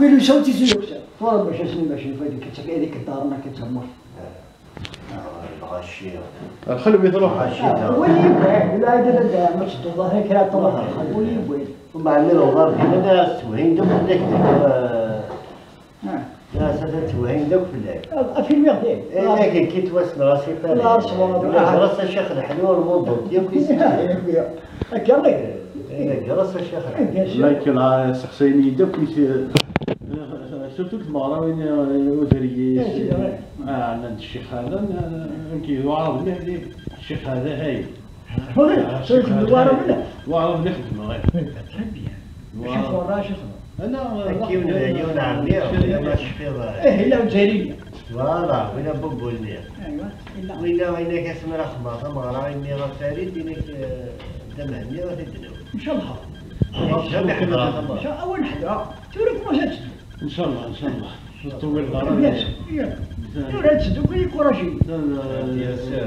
له شوتي زيوك فور باش اسمي باش نفيدك كتبقى هذيك الدار ما كتهمر الغشية خلوا يضرب هو اللي يبغي لا يدير ما تشدو ظهرك لا طلع هو اللي يبغي ومع اللي الغرب هنا ناس توهين دوك في آه. ناس توهين دوك في اللعب في المغرب لكن كي توسن راسي لا، رسول الله. جرس الشيخ الحلو الموضوع ديالك هكا الله جرس الشيخ الحلو لكن شخصيا يدك شفتك المرة وين وزرية عند الشيخ هذا كي وعرف مليح لي الشيخ هذا هاي يحيى صرت دواره منه وعرف خدمة غير شوف وراه شوف أنا كي ولد عمي ولا إيه لا وزيريه فوالا وين بوبولني ايوا لا وين وين كاسم راه خماطه مغرا اني غا فريد دينك دمعني غتدنو ان شاء الله ان شاء الله اول حاجة تورك ما جاتش ان شاء الله ان شاء الله الناس الغرض تورك تدوك يكوراشي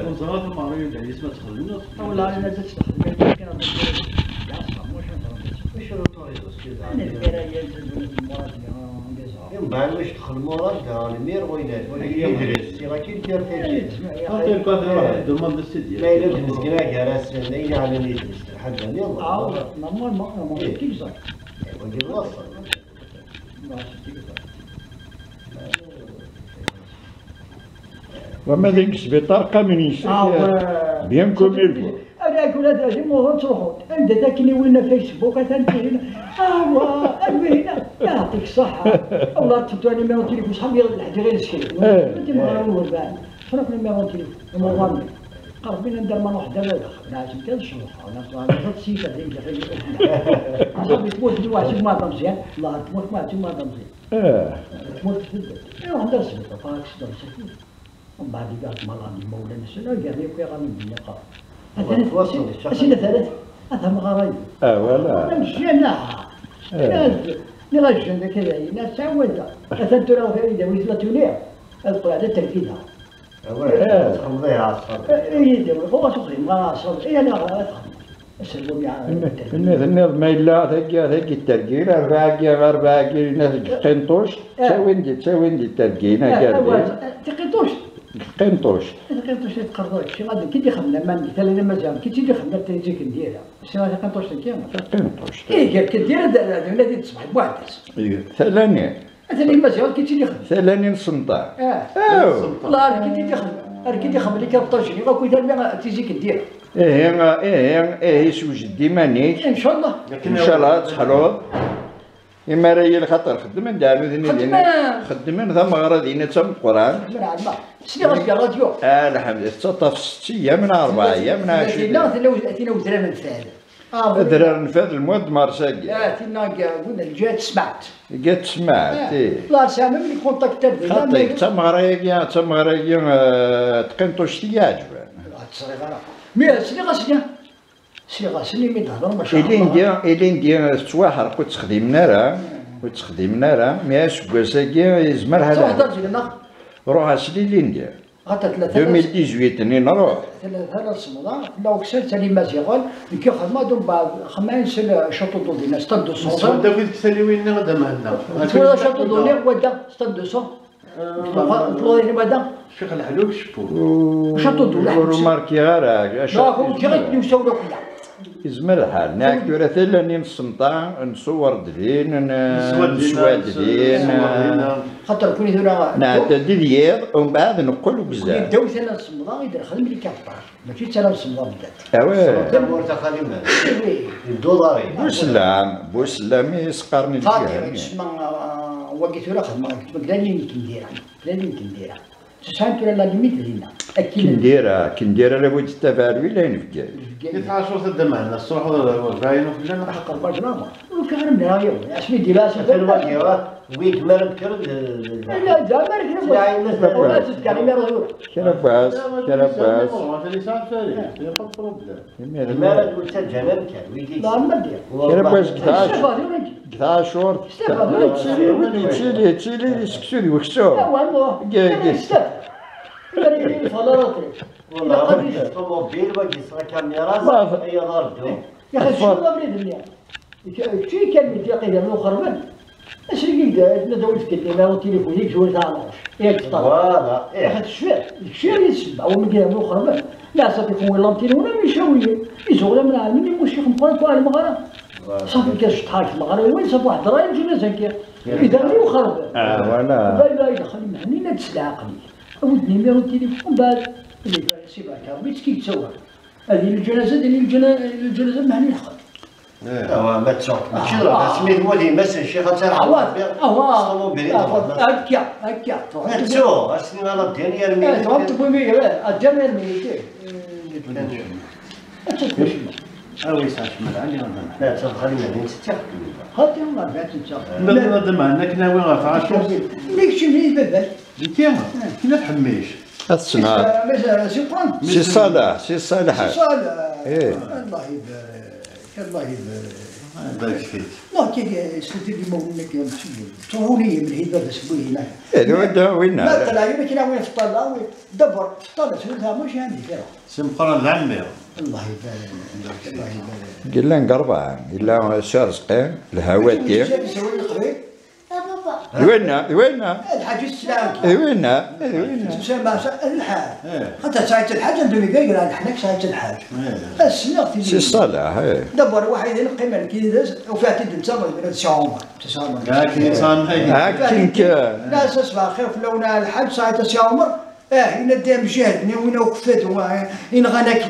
وزارات المعرفة اللي اسمها تخدم والله أنا زدت تخدم وش الطريق أنا القرايه تزول المراد يوم بعد واش دخل مراد قال المير وينات يدرس سي غادي دير فيه خاطر كان دوموند السيدي لا الا مسكنا جالس نين على اللي يدرس لحد هنا آه يلا نمر ما ما كيف صار ودي الوصل وما ذيك السبيطار آه بيان كوم يلفو أنا أقول هذا شيء مو تروحوا. عند ذاك اللي وين فيسبوك تنتهي ايوا هنا. يعطيك الصحة. والله تبدوني ما تليفون شحال يغلب الحاجة غير الشكل أنت ما غنور بعد شرف لي ما تليفون ما بينا ندير مرة واحدة لا ناس كان شروح أنا صار صوت سيكا هيك صاحبي تموت دي واحد ما مزيان الله تموت ما ما مزيان آه. تموت في البيت. ايوا ندير سبيطة فاك صدر سكين ومن بعد قالت مالاني مولانا سنة قال لي كي غني باللقاء هذا أسئلة ثلاث هذا مغاري آه ولا. نمشي أنا ناس نرجع كذا ناس تعودة مثلا ترى في إذا ويزلا توليع أذكر هذا هو تقريبا ما أصل إيه أنا الناس الناس ما إلا ثقة ثقة الترقيل أربعة أربعة ناس قنطوش دي الترقيل قال تقيتوش قنطوش تقيتوش تقرضوش شي غادي كي تخدم ما عندي ثلاثة مزال كي تيجي خدمة تيجيك نديرها شي غادي تقيتوش كيما قنطوش إيه قال كدير هذا الذي تصبح بوحدس ثلاني مثلا مزال كي تيجي خدمة ثلاني نصنطع آه والله كي تيجي خدمة كي تيجي خدمة اللي كطرشني غاكو يدير تيجيك نديرها إيه إيه إيه سوج ديمانيك ان شاء الله إن شاء الله تحلوض إما راهي الخطر خدمن دارو ذني خدمن. خدمن ثم غرضين تم القرآن شنو غادي الراديو آه الحمد لله تطف ست أيام من أربع أيام من عشرة لا ثلاثة ثلاثة وثلاثة من فعل آه درار نفاد المواد مارساكي لا تينا قلنا الجهات سمعت قد سمعت إيه لا سامي ملي كونتاكتر خاطيك تم تم غرايا تقنطوش تياجبان مي سني غاسني سني غاسني مي تهضر ما شاء الله ندير إلي ندير تواحر كنت تخدمنا راه كنت تخدمنا راه مي سكواساكي يزمر تهضر هذا لنا روح اسلي اللي ندير ثلاثة 2018 ني نروح ثلاثة سنوات لا وكسر تاني مازيغول كي خدمة دون بعد سنة شاطو دو دينا ستاد دو سون داك تسالي وين غدا معنا تقول شاطو دو دينا. ودا ستاد دو سون شبو. شاطو دو غير لا كلها يزمر الحال ناك دورة ثلا نصنطا نصور دلين نسواد دلين خاطر كوني ثورة نعتدي ديال ومن بعد نقول كوني بزاف داو ثلاثة الصمداء يدير خدم اللي كافطار ماشي ثلاثة الصمداء بدات اواه دابور تخلينا الدولاري. بوسلام بوسلام يسقرني الجهه اسمع وقت ثورة خدمة. كتب كلاني يمكن نديرها كلاني يمكن ثورة لا ليميت أكيد نديرها كي نديرها لابد التفاعل لا نفكر كيف عاشور تدا معنا الصبح راينا في الجنة حق الباج راه وكان من هاي اسمي ديلاس في الواقع ويك ما نذكر لا زعما لا، مثلا. راه ولا تذكر ما راه كرباس كرباس مثلا ساعة فارغ يبقى بروبليم ما قلت الجنان كان ويجي لا ما ندير كرباس قطاش استفاد ولا قطاع شهور تشيلي تشيلي سكسوري وكسو لا والله جا- جا. استفاد لا فلا والله غادي الطوموبيل باقي صرا كاميرا ما- هي دار دو يا أخي شنو بغيت الدنيا كي كان يتلاقي الآخر من اش اللي قاعد ندوي في التليفون تليفونيك جوي تاع العرش ياك فوالا يا أخي إيه. تشفى الشيء يتسبع ومن مو خربان لا صافي يكون لامتين ولا مشاوية يزوغ من العالمين يمشي شيخ مقال قال المغرب صافي كاش تحاك المغرب وين صافي واحد راي جينا زكية إذا غير خربان آه، ولا. لا لا يدخل مهني لا تسلع عقلي ودني ميرو التليفون بعد اللي قال سي بعد كي تسوى هذه الجنازة هذه الجنازة الجنازة مهني الحق هو ما تسوق ماشي راه سميت ولي مثلا الشيخ تاع عواد صومو أهوا بين هكا هكا على الدين يا إيه رمي تفهمت بومي الجمع الميتين اوي علي غنضم لا تخلي من نستحق هاتي الله بعد انت نضم انك ناوي غفاش ليك شي اللي بابك انت كنا تحميش مثلا سي فرانك سي صالح سي صالح صالح إيه. الله يبارك الله يبارك بارك فيك لا كي سيدي اللي مولك يا مسيو تروني من هيدا بس بوي هنا. إيه، وين وين ما طلع يوم كنا وين في الطلا وين؟ دبر في الطلا سويتها مش عندي فيها. سمقرا العمي. الله يبارك الله يبارك. قلنا نقربع إلا شارسقين الهواتي يسوي القبيل وينا وينا الحاج السلام. وينا وينا تسمى الحاج إيه. حتى ساعة الحاج؟ عندهم يقير على حناك ساعة الحاج. السنة في سي صالح إيه. دبر واحد كي وفيها تد تسمى تسعة عمر تسعة عمر. كاك نيسان هاي هاكين كان ناس اسمع خير لونا الحج ساعة تسعة عمر. آه يندم جهد وين وقفت وين غناك